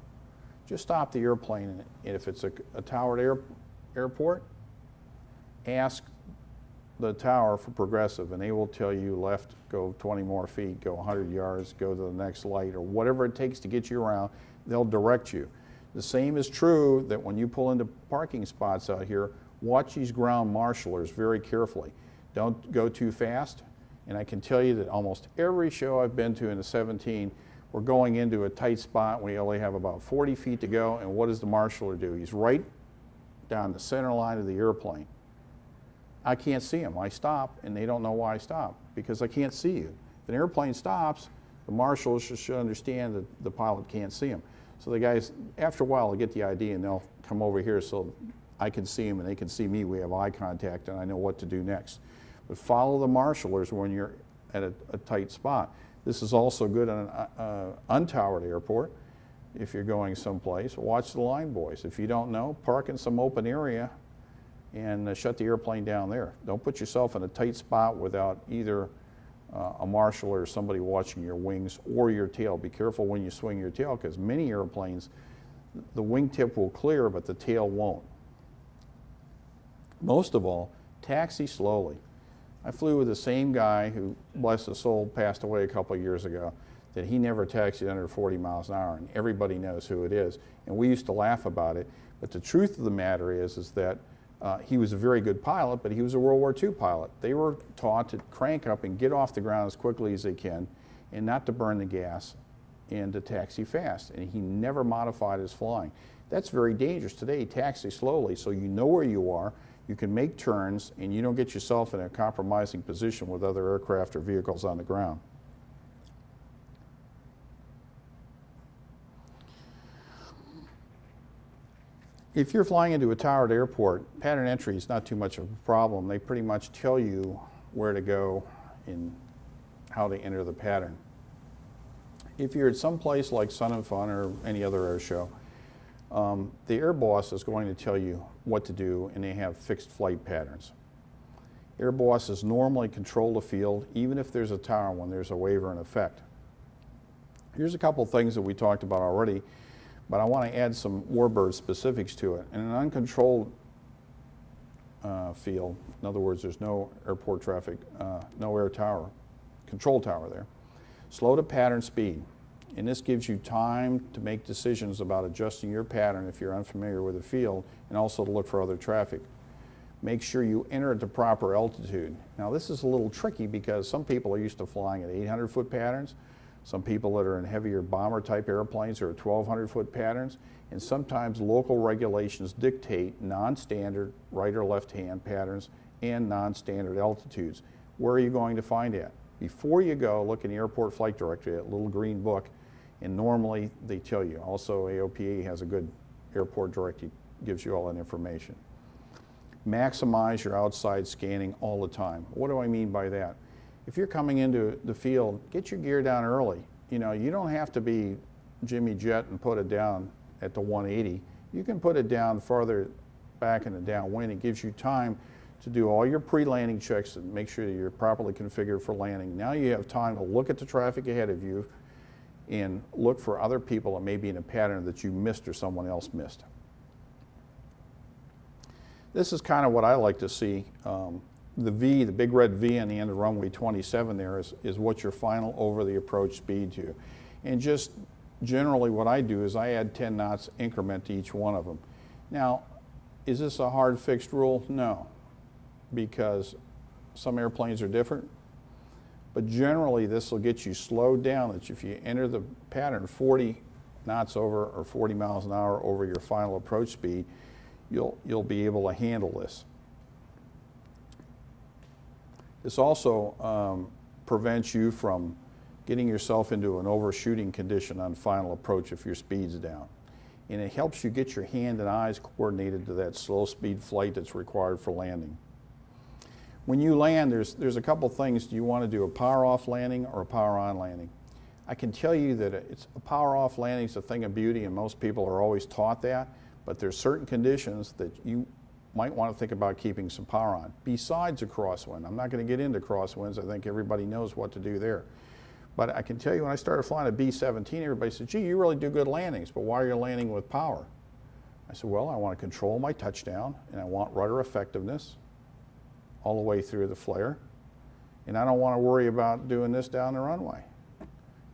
just stop the airplane, and if it's a, a towered air, airport, ask the tower for progressive and they will tell you left, go 20 more feet, go 100 yards, go to the next light or whatever it takes to get you around, they'll direct you. The same is true that when you pull into parking spots out here, watch these ground marshalers very carefully. Don't go too fast. And I can tell you that almost every show I've been to in the 17, we're going into a tight spot. We only have about 40 feet to go. And what does the marshaler do? He's right down the center line of the airplane. I can't see them. I stop, and they don't know why I stop because I can't see you. If an airplane stops, the marshals should understand that the pilot can't see them. So the guys, after a while, they get the idea and they'll come over here so I can see them and they can see me. We have eye contact and I know what to do next. But follow the marshalers when you're at a, a tight spot. This is also good on an uh, untowered airport if you're going someplace. Watch the line boys. If you don't know, park in some open area and uh, shut the airplane down there. Don't put yourself in a tight spot without either uh, a marshal or somebody watching your wings or your tail. Be careful when you swing your tail because many airplanes, the wingtip will clear but the tail won't. Most of all, taxi slowly. I flew with the same guy who, bless his soul, passed away a couple years ago that he never taxied under 40 miles an hour, and everybody knows who it is. And we used to laugh about it, but the truth of the matter is, is that uh, he was a very good pilot, but he was a World War II pilot. They were taught to crank up and get off the ground as quickly as they can, and not to burn the gas, and to taxi fast. And he never modified his flying. That's very dangerous today. Taxi slowly, so you know where you are, you can make turns, and you don't get yourself in a compromising position with other aircraft or vehicles on the ground. If you're flying into a towered airport, pattern entry is not too much of a problem. They pretty much tell you where to go and how to enter the pattern. If you're at some place like Sun 'n' Fun or any other air show, um, the air boss is going to tell you what to do and they have fixed flight patterns. Air bosses normally control the field even if there's a tower when there's a waiver in effect. Here's a couple things that we talked about already, but I want to add some warbird specifics to it. In an uncontrolled uh, field, in other words, there's no airport traffic, uh, no air tower, control tower there, slow to pattern speed. And this gives you time to make decisions about adjusting your pattern if you're unfamiliar with the field and also to look for other traffic. Make sure you enter at the proper altitude. Now this is a little tricky because some people are used to flying at 800 foot patterns. Some people that are in heavier bomber type airplanes are 1200 foot patterns. And sometimes local regulations dictate non-standard right or left hand patterns and non-standard altitudes. Where are you going to find that? Before you go, look in the airport flight directory, that little green book, and normally they tell you. Also, AOPA has a good airport directory, gives you all that information. Maximize your outside scanning all the time. What do I mean by that? If you're coming into the field, get your gear down early. You know, you don't have to be Jimmy Jet and put it down at the 180. You can put it down farther back in the downwind. It gives you time to do all your pre-landing checks and make sure that you're properly configured for landing. Now you have time to look at the traffic ahead of you, and look for other people that may be in a pattern that you missed or someone else missed. This is kind of what I like to see. Um, the V, the big red V on the end of runway 27 there is, is what your final over the approach speed to. And just generally what I do is I add 10 knots increment to each one of them. Now, is this a hard fixed rule? No, because some airplanes are different. But generally, this will get you slowed down that if you enter the pattern 40 knots over or 40 miles an hour over your final approach speed, you'll, you'll be able to handle this. This also um, prevents you from getting yourself into an overshooting condition on final approach if your speed's down. And it helps you get your hand and eyes coordinated to that slow speed flight that's required for landing. When you land, there's, there's a couple things. Do you want to do a power off landing or a power on landing? I can tell you that it's a power off landing is a thing of beauty and most people are always taught that, but there's certain conditions that you might want to think about keeping some power on. Besides a crosswind, I'm not going to get into crosswinds. I think everybody knows what to do there. But I can tell you when I started flying a B-17, everybody said, gee, you really do good landings, but why are you landing with power? I said, well, I want to control my touchdown and I want rudder effectiveness all the way through the flare. And I don't want to worry about doing this down the runway.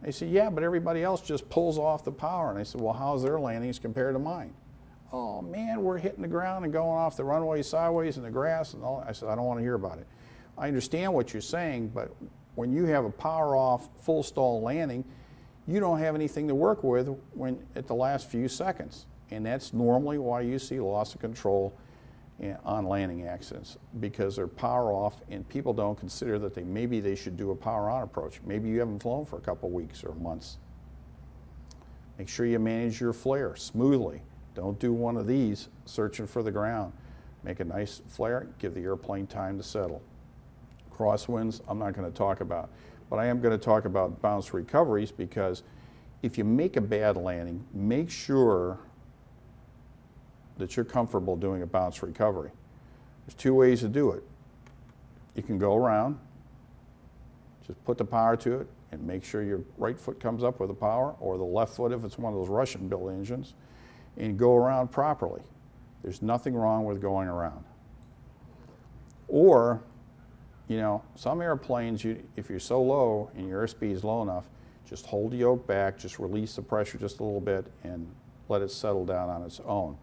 They said, yeah, but everybody else just pulls off the power. And I said, well, how's their landings compared to mine? Oh man, we're hitting the ground and going off the runway sideways in the grass and all. I said, I don't want to hear about it. I understand what you're saying, but when you have a power off full stall landing, you don't have anything to work with when at the last few seconds. And that's normally why you see loss of control eh, on landing accidents because they're power off and people don't consider that they maybe they should do a power on approach. Maybe you haven't flown for a couple weeks or months. Make sure you manage your flare smoothly. Don't do one of these searching for the ground. Make a nice flare, give the airplane time to settle. Crosswinds, I'm not going to talk about, but I am going to talk about bounce recoveries because if you make a bad landing, make sure that you're comfortable doing a bounce recovery. There's two ways to do it. You can go around, just put the power to it and make sure your right foot comes up with the power or the left foot if it's one of those Russian built engines and go around properly. There's nothing wrong with going around. Or, you know, some airplanes, you, if you're so low and your airspeed is low enough, Just hold the yoke back, just release the pressure just a little bit and let it settle down on its own.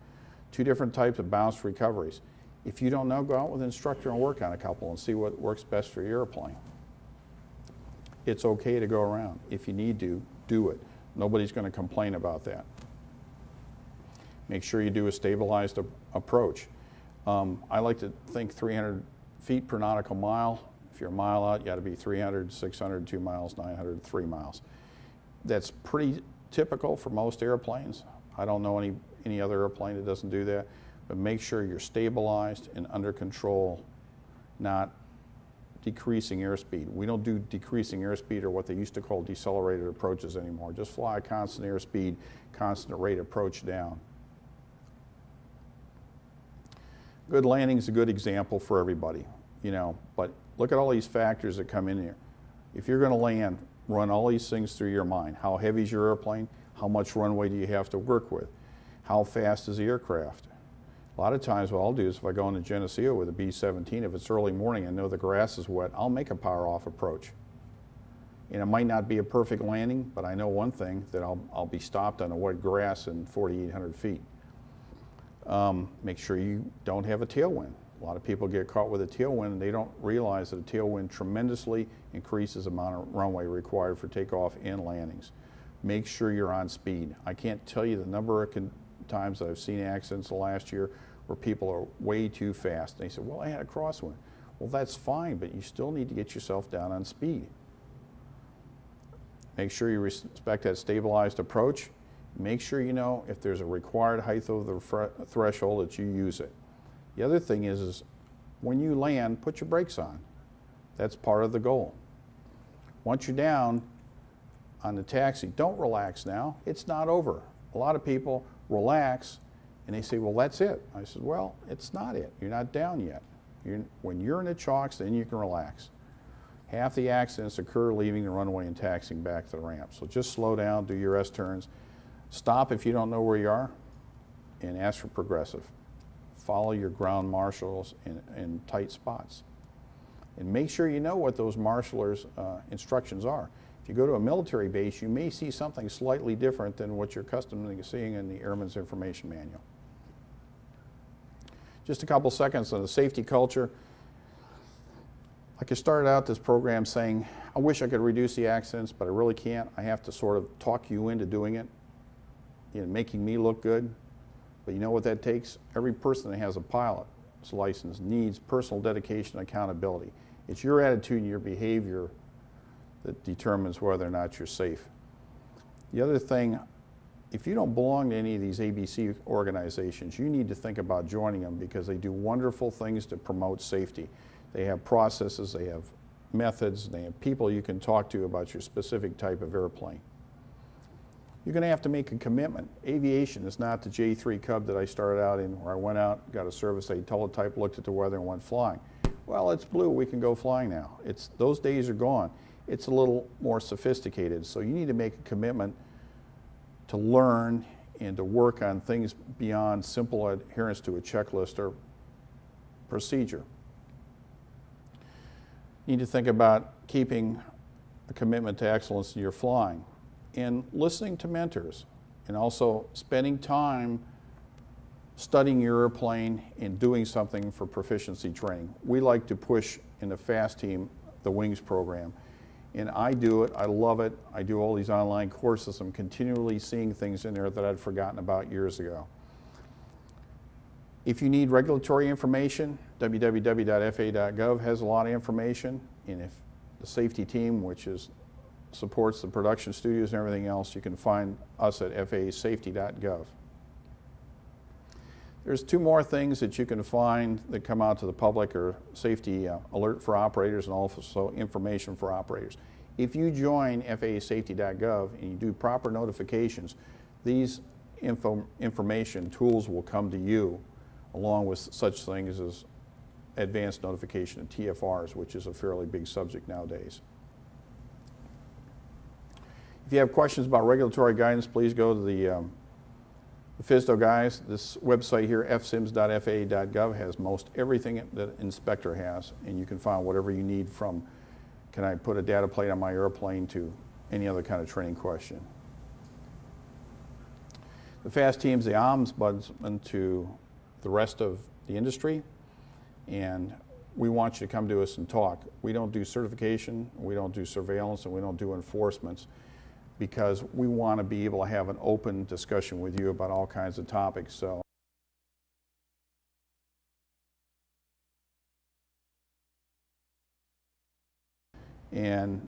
Two different types of bounce recoveries. If you don't know, go out with an instructor and work on a couple and see what works best for your airplane. It's okay to go around. If you need to, do it. Nobody's going to complain about that. Make sure you do a stabilized a approach. Um, I like to think 300 feet per nautical mile. If you're a mile out, you got to be 300, 600, 2 miles, 900, 3 miles. That's pretty typical for most airplanes. I don't know any, any other airplane that doesn't do that. But make sure you're stabilized and under control, not decreasing airspeed. We don't do decreasing airspeed or what they used to call decelerated approaches anymore. Just fly a constant airspeed, constant rate approach down. Good landing is a good example for everybody, you know, but look at all these factors that come in here. If you're going to land, run all these things through your mind. How heavy is your airplane? How much runway do you have to work with? How fast is the aircraft? A lot of times what I'll do is if I go into Geneseo with a B-17, if it's early morning and know the grass is wet, I'll make a power off approach. And it might not be a perfect landing, but I know one thing, that I'll, I'll be stopped on a wet grass in 4,800 feet. Um, make sure you don't have a tailwind. A lot of people get caught with a tailwind and they don't realize that a tailwind tremendously increases the amount of runway required for takeoff and landings. Make sure you're on speed. I can't tell you the number of times I've seen accidents last year where people are way too fast. And they say, well, I had a crosswind. Well, that's fine, but you still need to get yourself down on speed. Make sure you respect that stabilized approach Make sure you know if there's a required height over the threshold that you use it. The other thing is, is when you land, put your brakes on. That's part of the goal. Once you're down on the taxi, don't relax now. It's not over. A lot of people relax and they say, well, that's it. I said, well, it's not it. You're not down yet. You're, when you're in the chocks, then you can relax. Half the accidents occur leaving the runway and taxiing back to the ramp. So just slow down, do your S turns, Stop if you don't know where you are and ask for progressive. Follow your ground marshals in, in tight spots. And make sure you know what those marshalers' uh, instructions are. If you go to a military base, you may see something slightly different than what you're accustomed to seeing in the Airman's Information Manual. Just a couple seconds on the safety culture. Like I started out this program saying, I wish I could reduce the accidents, but I really can't. I have to sort of talk you into doing it you know, making me look good. But you know what that takes? Every person that has a pilot's license needs personal dedication and accountability. It's your attitude and your behavior that determines whether or not you're safe. The other thing, if you don't belong to any of these ABC organizations, you need to think about joining them because they do wonderful things to promote safety. They have processes, they have methods, they have people you can talk to about your specific type of airplane you're going to have to make a commitment. Aviation is not the J3 Cub that I started out in where I went out, got a Service A teletype, looked at the weather and went flying. Well, it's blue, we can go flying now. It's, those days are gone. It's a little more sophisticated, so you need to make a commitment to learn and to work on things beyond simple adherence to a checklist or procedure. You need to think about keeping a commitment to excellence in your flying in listening to mentors and also spending time studying your airplane and doing something for proficiency training. We like to push in the FAASTeam the WINGS program. And I do it, I love it. I do all these online courses. I'm continually seeing things in there that I'd forgotten about years ago. If you need regulatory information, www.faa.gov has a lot of information. And if the safety team, which is supports the production studios and everything else, you can find us at faasafety.gov. There's two more things that you can find that come out to the public or safety uh, alert for operators and also information for operators. If you join faasafety.gov and you do proper notifications, these info, information tools will come to you along with such things as advanced notification of TFRs, which is a fairly big subject nowadays. If you have questions about regulatory guidance, please go to the, um, the FSDO guys. This website here, fsims.faa.gov, has most everything that inspector has, and you can find whatever you need from can I put a data plate on my airplane to any other kind of training question. The FAASTeam's the ombudsman to the rest of the industry, and we want you to come to us and talk. We don't do certification, we don't do surveillance, and we don't do enforcements because we want to be able to have an open discussion with you about all kinds of topics. So. And